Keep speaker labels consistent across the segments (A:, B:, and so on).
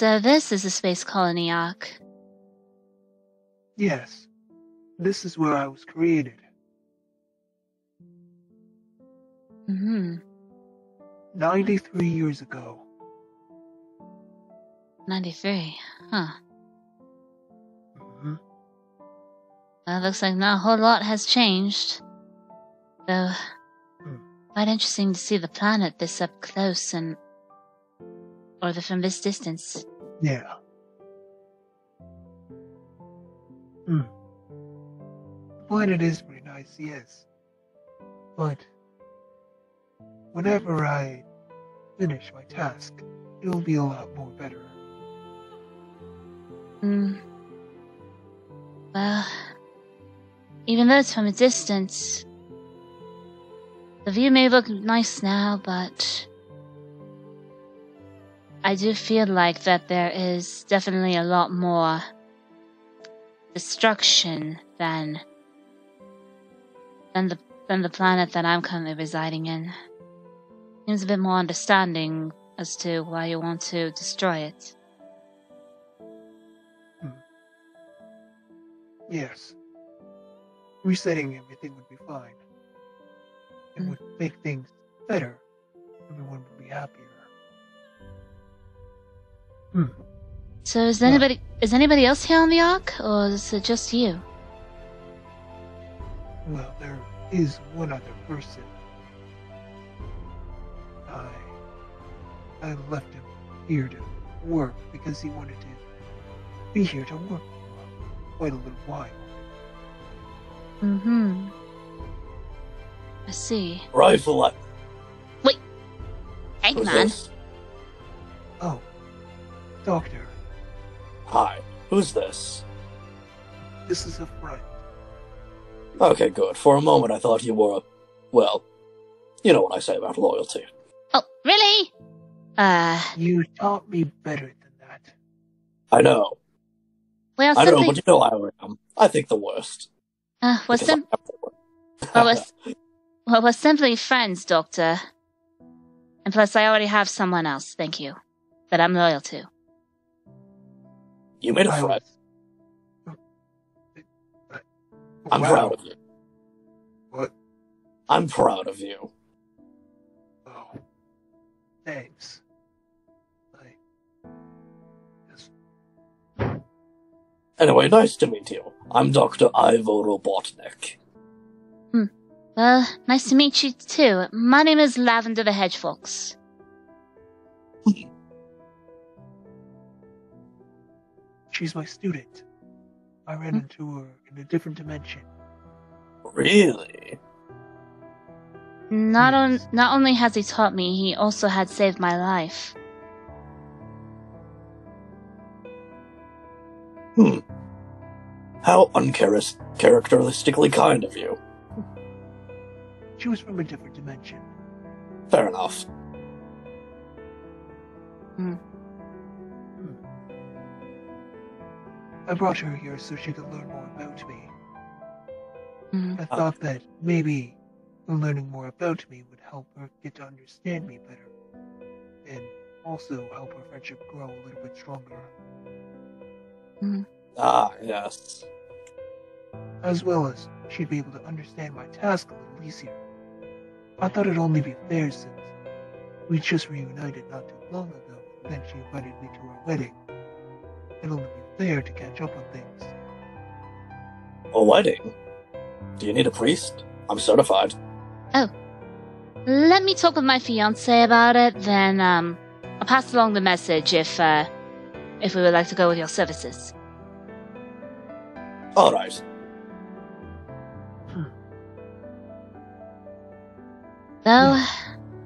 A: So this is a space colony Ark.
B: Yes, this is where I was created.
A: Hmm.
B: 93 years ago.
A: 93. Huh.
B: hmm
A: Well, looks like not a whole lot has changed. Though,
B: Hmm.
A: quite interesting to see the planet this up close and. or the, from this distance.
B: Yeah. Hmm. Point planet is pretty nice, yes. But whenever I finish my task, it'll be a lot more better.
A: Hmm. Well, even though it's from a distance, the view may look nice now, but I do feel like that there is definitely a lot more destruction than than the than the planet that I'm currently residing in. Seems a bit more understanding as to why you want to destroy it.
B: Yes. Resetting everything would be fine. It
A: Hmm.
B: would make things better. Everyone would be happier. Hmm.
A: So is
B: Yeah.
A: anybody is anybody else here on the Ark, or is it just you?
B: Well, there is one other person. I I left him here to work because he wanted to be here to work for quite a little while.
A: Mm-hmm. I see.
C: Rifle up.
A: Hey
C: Who's
A: man.
C: this?
B: Oh, Doctor,
C: Hi. Who's this?
B: this is a friend.
C: Okay, good. For a moment I thought you were a. Well, you know what I say about loyalty.
A: Oh, really? Uh,
B: You taught me better than that.
C: I know.
A: well,
C: I know,
A: simply,
C: but you know how I am. I think the worst.
A: uh, we're,
C: Because
A: sim-
C: I am the worst.
A: well, we're, well, we're simply friends, Doctor. And plus, I already have someone else, thank you, that I'm loyal to.
C: You made a
B: I
C: friend.
B: was-
C: I'm
B: Wow.
C: proud of you.
B: What?
C: I'm proud of you.
B: Oh, thanks. I
C: Anyway, nice to meet you. I'm Dr. Ivo Robotnik. Hmm.
A: Well, nice to meet you too. My name is Lavender the Hedge Fox.
B: She's my student. I ran
A: Hmm.
B: into her in a different dimension.
C: Really?
A: Not on, not only has he taught me, he also had saved my life.
C: Hmm. How uncharacteristically kind of you.
B: She was from a different dimension.
C: Fair enough.
B: I brought her here so she could learn more about me.
A: Mhm.
B: I thought that maybe learning more about me would help her get to understand me better. And also help our friendship grow a little bit stronger.
C: Ah, yes.
B: As well as she'd be able to understand my task a little easier. I thought it'd only be fair since we just reunited not too long ago. Then she invited me to her wedding. It'd only be fair to catch up on things.
C: A wedding? Do you need a priest? I'm certified. Oh.
A: Let me talk with my fiance about it, then um, I'll pass along the message if uh, if we would like to go with your services.
C: Alright.
A: Though,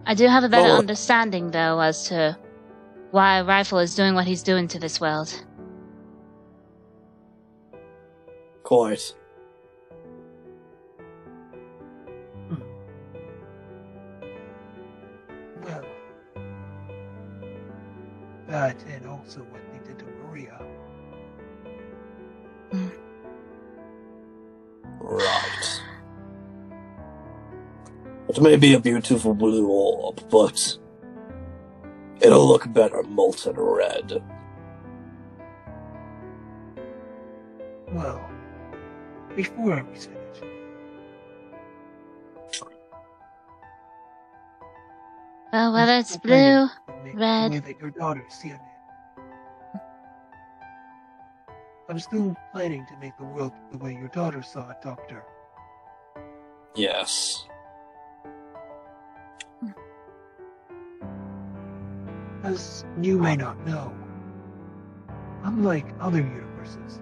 A: I do have a better
C: Well-
A: understanding though as to why Rifle is doing what he's doing to this world.
C: Quite. Hmm.
B: Well, that and also what they did to Maria.
C: Right. It may be a beautiful blue orb, but it'll look better molten red.
B: Well, before I reset it.
A: Oh, well, whether it's
B: Still
A: blue,
B: make
A: red.
B: Way that your daughter see it. I'm still planning to make the world the way your daughter saw it, Doctor.
C: Yes.
B: As you may not know, unlike other universes,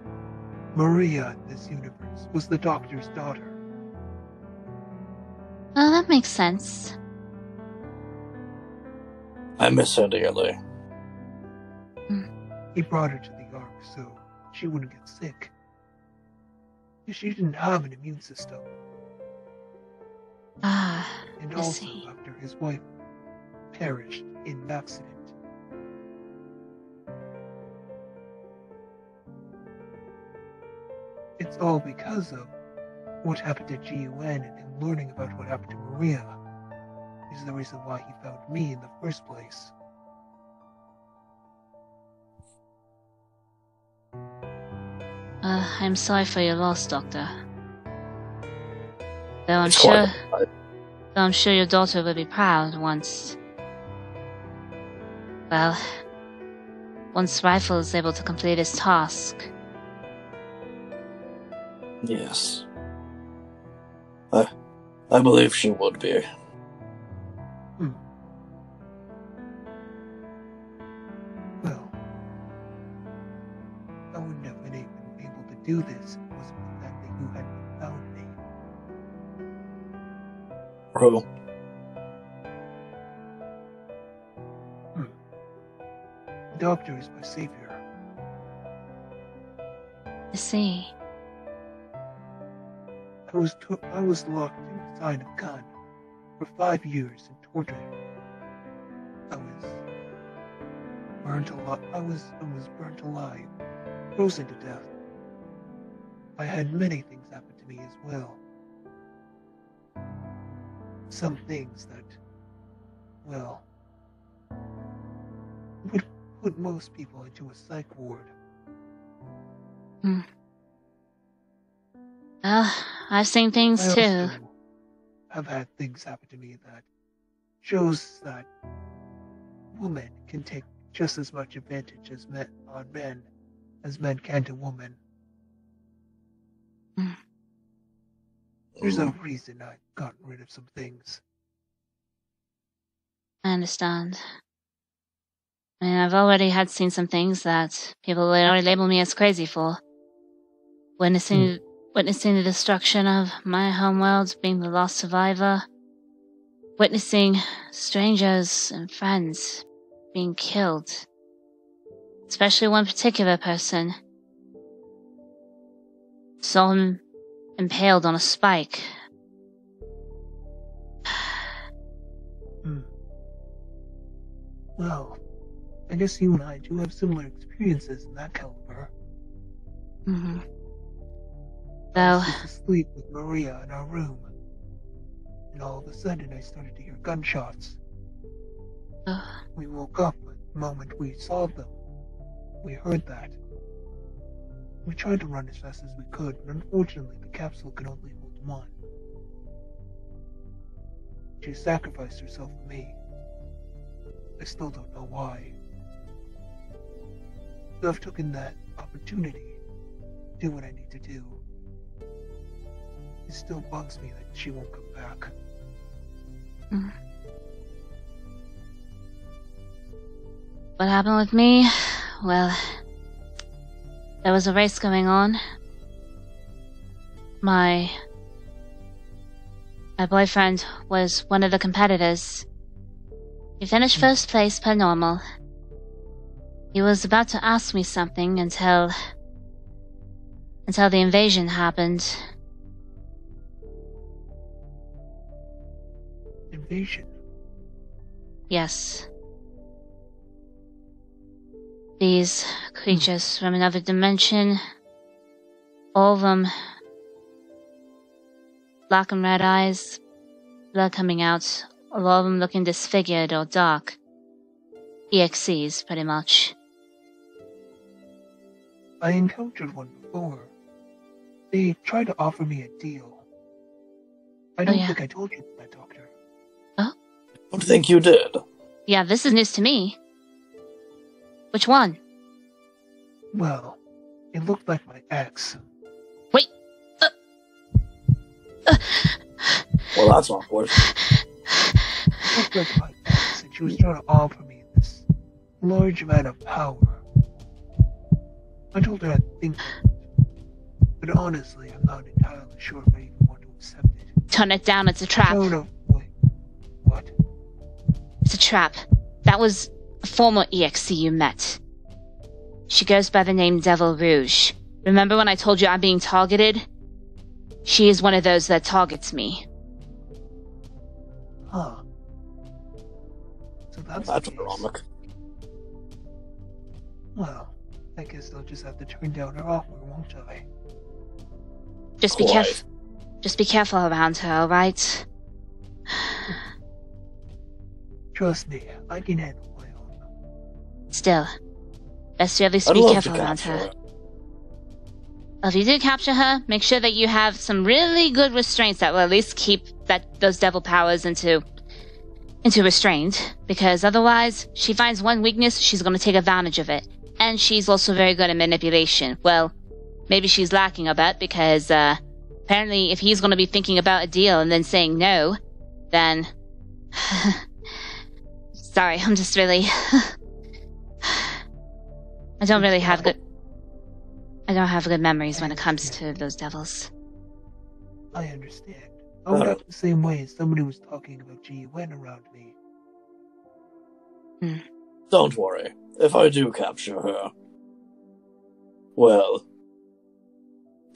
B: Maria in this universe was the Doctor's daughter.
A: well, that makes sense.
C: I miss her dearly.
B: He brought her to the Ark so she wouldn't get sick. She didn't have an immune system,
A: Ah,
B: and
A: I
B: also
A: see.
B: after his wife perished in an accident. It's all because of what happened to GUN and him learning about what happened to Maria is the reason why he found me in the first place.
A: uh, I'm sorry for your loss, Doctor. Though I'm
C: It's
A: sure, though I'm sure your daughter will be proud once. Well, once Rifle is able to complete his task.
C: Yes. I, I believe she would be. Hmm.
B: Well, I wouldn't have been able, able to do this if it wasn't for the fact that you hadn't found me.
C: True. Hmm.
B: The doctor is my savior.
A: I see.
B: I was I was locked inside a gun for five years and tortured. I was burnt alive. I was I was burnt alive, frozen to death. I had many things happen to me as well. Some things that, well, would put most people into a psych ward. Hmm.
A: Well, I've seen things
B: I
A: too.
B: have had things happen to me that shows that women can take just as much advantage as men on men as men can to women. Mm. There's a reason I've gotten rid of some things.
A: I understand. I mean, I've already had seen some things that people would already label me as crazy for. Witnessing, hmm. Witnessing the destruction of my homeworld, being the last survivor. Witnessing strangers and friends being killed. Especially one particular person. Saw him impaled on a spike.
B: Hmm. Well, I guess you and I do have similar experiences in that caliber.
A: Hmm
B: I was asleep with Maria in our room. And all of a sudden I started to hear gunshots.
A: uh,
B: We woke up the moment we saw them. We heard that. We tried to run as fast as we could, but unfortunately the capsule could only hold one. She sacrificed herself for me. I still don't know why. So I've taken that opportunity to do what I need to do. It still bugs me that she won't come back. Mm.
A: what happened with me? Well, there was a race going on. My my boyfriend was one of the competitors. He finished mm. first place per normal. He was about to ask me something until until the invasion happened. Yes. These creatures hmm. from another dimension, all of them black and red eyes, blood coming out, a lot of them looking disfigured or dark. EXEs, pretty much.
B: I encountered one before. They tried to offer me a deal. I oh, don't
A: yeah.
B: think I told you that, Doctor.
C: I don't think you did.
A: Yeah, this is news to me. Which one?
B: Well, it looked like my ex.
C: Wait, uh, uh, well, that's awkward.
B: It looked like my ex, and she was trying to offer me this large amount of power. I told her I'd think, but honestly, I'm not entirely sure if I even want to accept it.
A: Turn it down, it's a trap.
B: No, no, wait. What?
A: It's a trap. That was a former EXE you met. She goes by the name Devil Rouge. Remember when I told you I'm being targeted? She is one of those that targets me.
B: Huh. So that's the
C: That's
B: case.
C: ironic.
B: Well, I guess I'll just have to turn down her offer, won't I?
A: Just be careful. Just be careful around her, alright?
B: Trust me, I can handle my own.
A: Still, best to at least
C: I'd
A: be careful around
C: capture
A: her.
C: her.
A: If you do capture her, make sure that you have some really good restraints that will at least keep that those devil powers into into restraint. Because otherwise, she finds one weakness, she's going to take advantage of it. And she's also very good at manipulation. Well, maybe she's lacking a bit because uh, apparently, if he's going to be thinking about a deal and then saying no, then sorry, I'm just really I don't really have good. I don't have good memories when it comes to those devils.
B: I understand. I would act the same way as somebody was talking about G-Wen around me.
C: Don't worry. If I do capture her, well,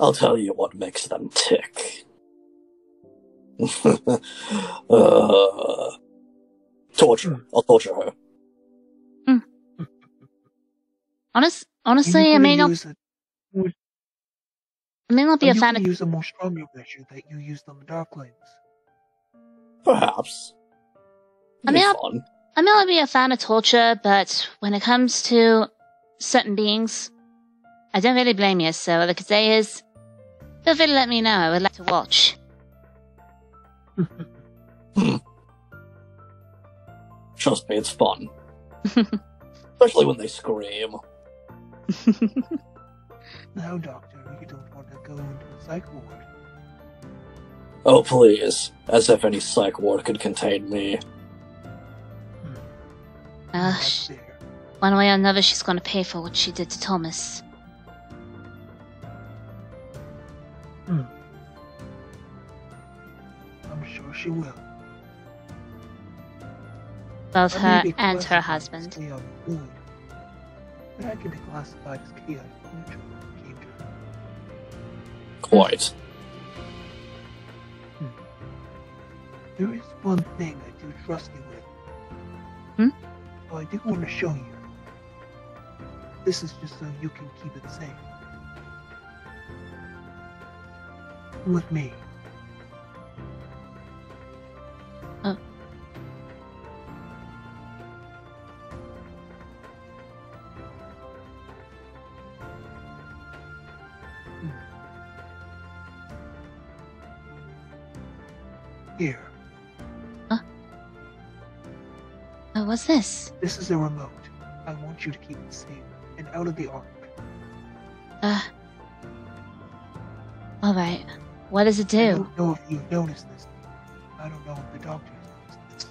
C: I'll tell you what makes them tick. uh, torture. I'll torture her.
A: Honest,
B: Are
A: honestly, I
B: gonna
A: may not,
B: use a,
A: I may not be a
B: you
A: fan
B: gonna
A: of.
B: use a more stronger measure that you used on the Darklings?
C: Perhaps.
A: I
C: It'd
A: mean,
C: be
A: I'll-
C: fun.
A: I may not be a fan of torture, but when it comes to certain beings, I don't really blame you. So all I could say is, feel free to let me know. I would like to watch.
C: Trust me, it's fun. Especially when they scream.
B: no, Doctor, you don't want to go into a psych ward.
C: Oh, please. As if any psych ward could contain me.
A: Uh, sh- one way or another, she's going to pay for what she did to Thomas.
B: I'm sure she will.
A: Both her and her husband.
B: chaotic good, but I can be classified as chaotic neutral when it came.
C: Quite.
B: There is one thing I do trust you with.
A: Hmm?
B: Oh, I do want to show you. This is just so you can keep it safe. With me.
A: Oh. Oh, what's this?
B: this is a remote. I want you to keep it safe and out of the ark.
A: Uh. Alright. What does it do?
B: I
A: do?
B: don't know if you've noticed this. I don't know if the doctors noticed this.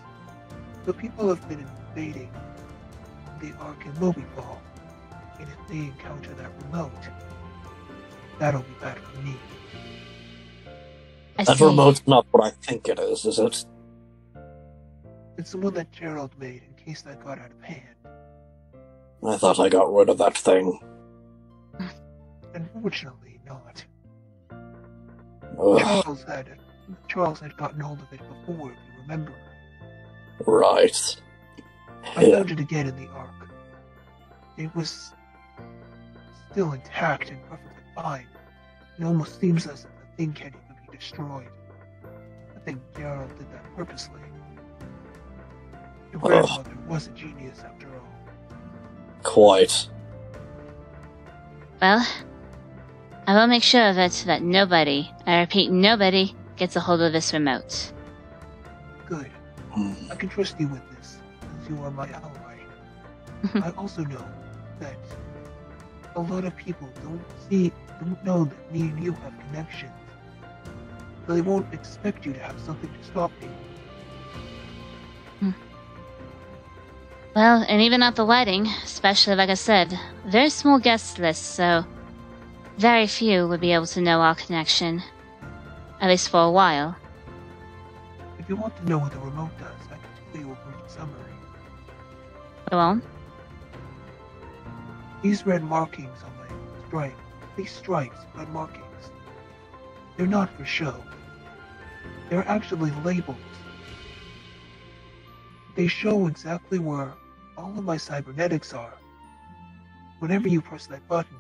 B: But people have been invading the Ark in Mobifall. And if they encounter that remote, that'll be bad for me.
A: I
C: That
A: see.
C: remote's not what I think it is, is it?
B: It's the one that Gerald made in case that got out of hand.
C: I thought I got rid of that thing.
B: Unfortunately, not.
C: Ugh,
B: Charles had. Charles had gotten hold of it before, if you remember.
C: right.
B: I
C: Yeah.
B: found it again in the Ark. It was still intact and perfectly fine. It almost seems as if the thing can't even be destroyed. I think Gerald did that purposely. Your
C: Ugh.
B: grandmother was a genius after all.
C: Quite.
A: Well, I will make sure of it that nobody, I repeat, nobody, gets a hold of this remote.
B: Good.
C: Hmm.
B: I can trust you with this, since you are my ally. I also know that a lot of people don't see, don't know that me and you have connections. So they won't expect you to have something to stop me.
A: Well, and even at the wedding, especially like I said, very small guest list, so very few would be able to know our connection. At least for a while.
B: If you want to know what the remote does, I can tell you a brief summary.
A: Go on.
B: These red markings on my stripe, these stripes, red markings, they're not for show. They're actually labels. They show exactly where all of my cybernetics are. Whenever you press that button,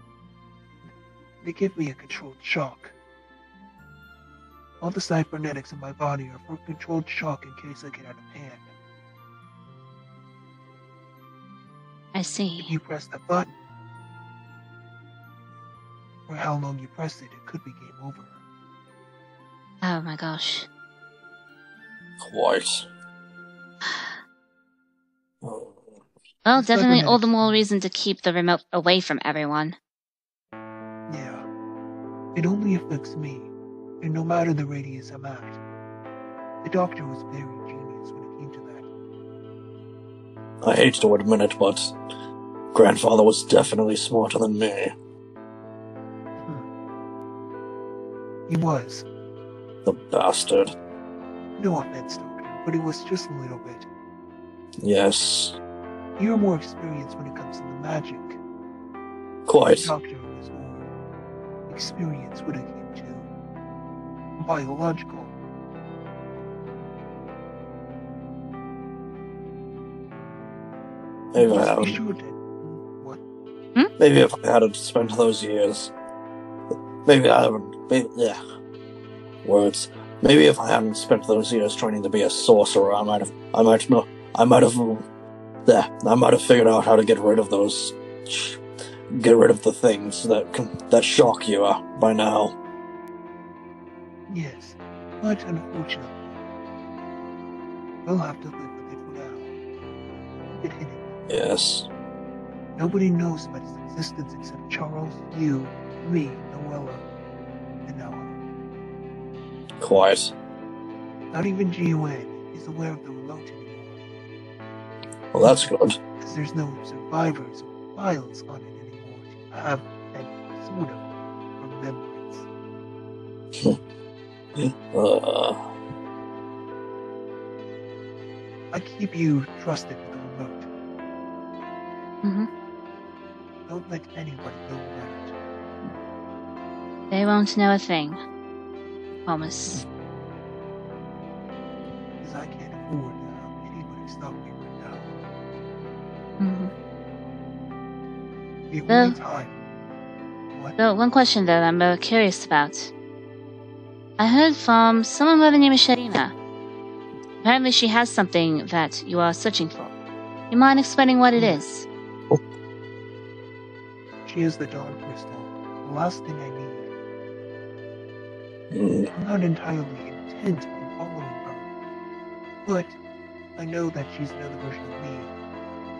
B: they give me a controlled shock. All the cybernetics in my body are for controlled shock in case I get out of hand.
A: I see.
B: If
A: see.
B: you press that button, for how long you press it, it could be game over.
A: Oh my gosh.
C: Quite.
A: Well,
B: It's
A: definitely all the more reason to keep the remote away from everyone.
B: Yeah. It only affects me, and no matter the radius I'm at. The doctor was very genius when it came to that.
C: I hate to admit it, but grandfather was definitely smarter than me. Hmm.
B: He was.
C: The bastard.
B: No offense, Doctor, but it was just a little bit.
C: Yes,
B: You're more experienced when it comes to the magic. The
C: quite.
B: doctor was more experienced when it came to biological.
C: Maybe I
B: Just be
C: haven't.
B: sure to. What? Hmm?
C: Maybe if I hadn't spent those years. Maybe I haven't. Maybe, yeah. Words. Maybe if I hadn't spent those years training to be a sorcerer, I might have. I might know. I might have. Yeah, I might have figured out how to get rid of those. Get rid of the things that can, that shock you uh, by now.
B: Yes, but unfortunately, we'll have to live with it for now. Keep it hidden.
C: Yes.
B: Nobody knows about its existence except Charles, you, me, Noella, and Noah.
C: Quite.
B: Not even GUN is aware of the remote
C: Well, that's good.
B: as there's no survivors or files on it anymore to have any sort of remembrance.
C: Uh,
B: I keep you trusted with the remote.
A: hmm
B: Don't let anybody know about it.
A: They won't know a thing. Promise.
B: Because I can't afford to have anybody stop me right now.
A: hmm
B: The
A: Well-
B: only time. What?
A: So, one question that I'm uh, curious about. I heard from someone by the name of Sharina. Apparently, she has something that you are searching for. You mind explaining what it is?
B: She is the Dawn Crystal. The last thing I need.
C: mm,
B: I'm not entirely intent on following her. But I know that she's another version of me.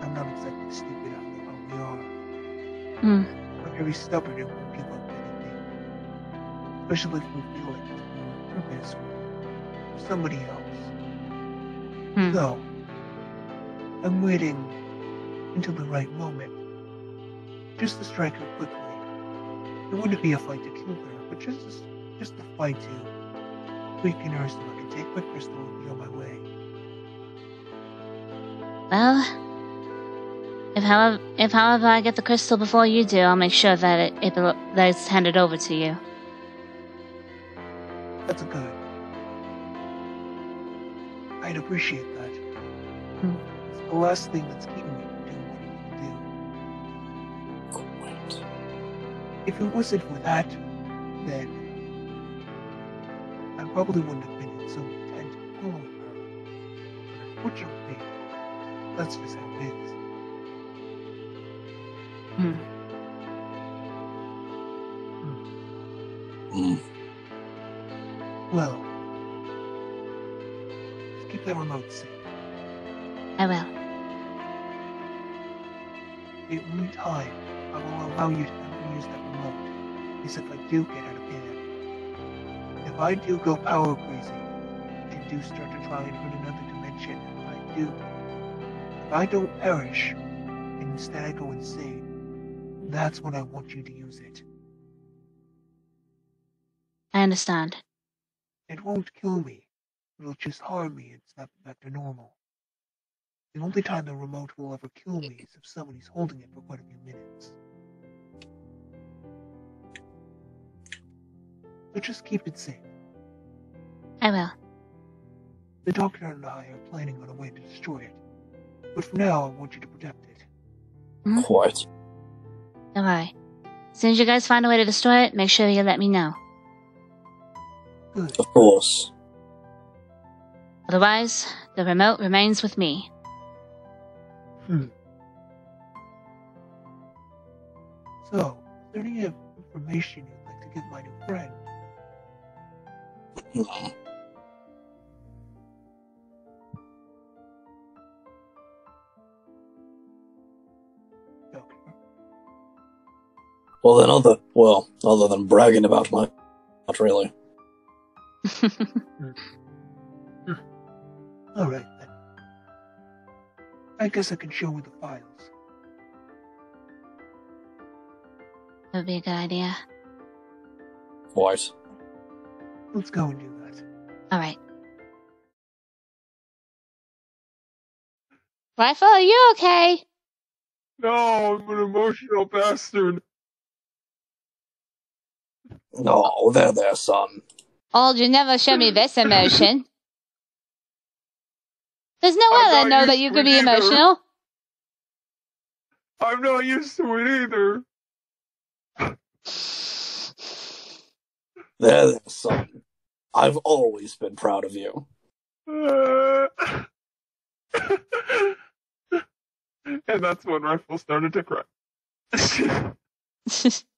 B: I'm not exactly stupid, I know how we are.
A: Hmm.
B: We're very stubborn and won't give up anything. Especially if we feel like it's for or for somebody else.
A: Hmm.
B: So, I'm waiting until the right moment. Just to strike her quickly. It wouldn't be a fight to kill her, but just just a fight to weaken her so I can take my crystal and be on my way.
A: Well, if however, if however I get the crystal before you do, I'll make sure that it, it that it's handed over to you.
B: That's good. I'd appreciate that.
A: Hmm.
B: It's the last thing that's keeping me from doing what I need to do.
C: quite.
B: If it wasn't for that, then I probably wouldn't have been so intent on following her. But unfortunately, that's just how it is.
A: Hmm.
C: Hmm.
B: Well, keep that remote safe.
A: I will.
B: The only time I will allow you to ever use that remote is if I do get out of hand. If I do go power crazy and do start to try and hurt another dimension, and I do, if I don't perish and instead I go insane, that's when I want you to use it.
A: I understand.
B: It won't kill me. It'll just harm me and snap it back to normal. The only time the remote will ever kill me is if somebody's holding it for quite a few minutes. But just keep it safe.
A: I will.
B: The doctor and I are planning on a way to destroy it. But for now, I want you to protect it.
A: Hmm?
C: Quite.
A: Don't worry. As soon as you guys find a way to destroy it, make sure you let me know.
C: Of course.
A: Otherwise, the remote remains with me.
B: Hmm. So, is there any information you'd like to give my new friend?
C: Well, then, other well, other than bragging about my, not really. Hmm.
B: Alright then. I guess I can show you the files.
A: That would be a good idea.
C: Quite.
B: Let's go and do that.
A: Alright. Rifle, are you okay?
B: No, I'm an emotional bastard.
C: No, there, there, son.
A: Old, you never show me this emotion. There's no way
B: I'm
A: I
B: not
A: know that you
B: to
A: could be
B: either.
A: emotional.
B: I'm not used to it either.
C: There, there, son. I've always been proud of you.
B: Uh, and that's when Rifle started to cry.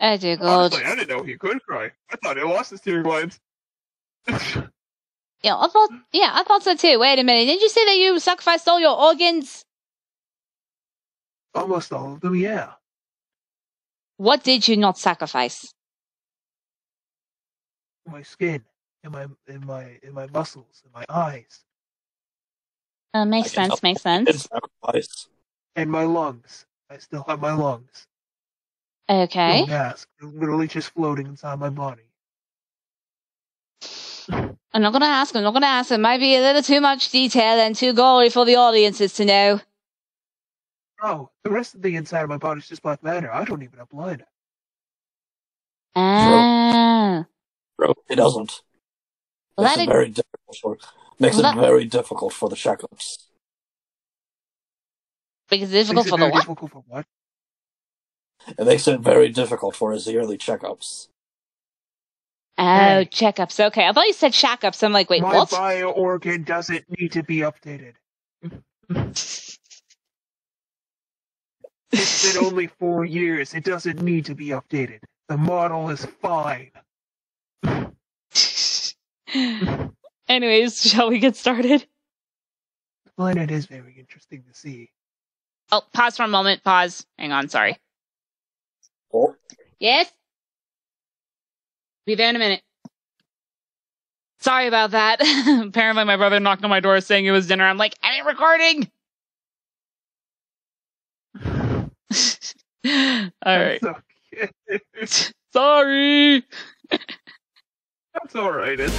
A: I do, Gold.
B: Honestly, I didn't know he could cry. I thought he lost his tear glands.
A: Yeah, I thought. Yeah, I thought so too. Wait a minute. Didn't you say that you sacrificed all your organs?
B: Almost all of them, yeah.
A: What did you not sacrifice?
B: My skin, and my, and my, and my muscles, and my eyes,
A: Uh, makes
C: I
A: sense. Makes
C: Did
A: sense.
C: sacrifice.
B: and my lungs. I still have my lungs.
A: Okay.
B: Don't ask. Literally just floating inside my body.
A: I'm not gonna ask. I'm not gonna ask. It might be a little too much detail and too gory for the audiences to know.
B: Oh, the rest of the inside of my body is just black matter. I don't even have blood.
A: Ah.
C: Bro, it doesn't.
A: Well,
C: makes
A: that
C: it
A: ex-
C: very difficult for makes
A: Well,
C: it very difficult for the checkups.
A: Because it's difficult
B: Makes it
A: for the
B: very
A: what?
B: difficult for what?
C: It makes it very difficult for his yearly checkups.
A: Oh,
B: Hey.
A: checkups. Okay, I thought you said shackups. I'm like, wait,
B: my
A: what?
B: bio organ doesn't need to be updated. It's been only four years. It doesn't need to be updated. The model is fine.
A: Anyways, shall we get started?
B: The planet is very interesting to see.
A: Oh, pause for a moment. Pause. Hang on. Sorry.
C: Oh,
A: Yes? Be there in a minute. Sorry about that. Apparently, my brother knocked on my door saying it was dinner. I'm like, I ain't recording. all right.
B: Okay.
A: Sorry.
B: That's alright. It's...